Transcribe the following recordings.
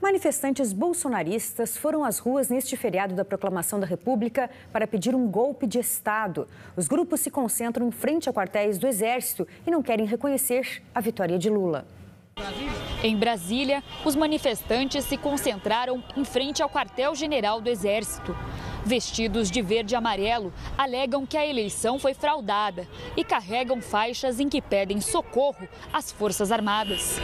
Manifestantes bolsonaristas foram às ruas neste feriado da proclamação da República para pedir um golpe de Estado. Os grupos se concentram em frente a quartéis do Exército e não querem reconhecer a vitória de Lula. Em Brasília, os manifestantes se concentraram em frente ao quartel-general do Exército. Vestidos de verde e amarelo, alegam que a eleição foi fraudada e carregam faixas em que pedem socorro às Forças Armadas.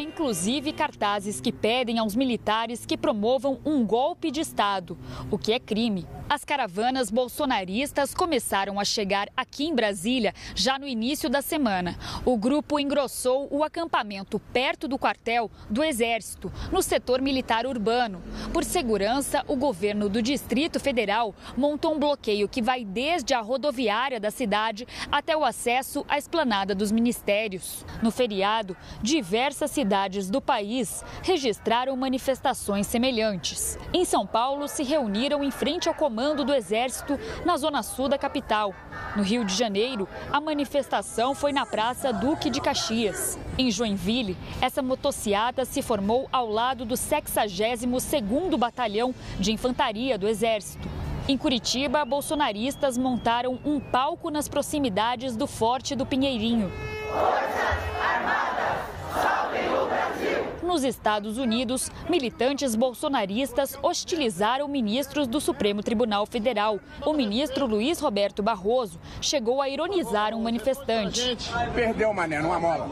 Inclusive cartazes que pedem aos militares que promovam um golpe de Estado, o que é crime. As caravanas bolsonaristas começaram a chegar aqui em Brasília já no início da semana. O grupo engrossou o acampamento perto do quartel do Exército, no setor militar urbano. Por segurança, o governo do Distrito Federal montou um bloqueio que vai desde a rodoviária da cidade até o acesso à esplanada dos ministérios. No feriado, diversas cidades do país registraram manifestações semelhantes. Em São Paulo, se reuniram em frente ao comando do Exército na zona sul da capital. No Rio de Janeiro, a manifestação foi na Praça Duque de Caxias. Em Joinville, essa motociata se formou ao lado do 62º Batalhão de Infantaria do Exército. Em Curitiba, bolsonaristas montaram um palco nas proximidades do Forte do Pinheirinho. Forças Armadas, salvem o Brasil! Nos Estados Unidos, militantes bolsonaristas hostilizaram ministros do Supremo Tribunal Federal. O ministro Luiz Roberto Barroso chegou a ironizar um manifestante. Perdeu, mané, numa mola.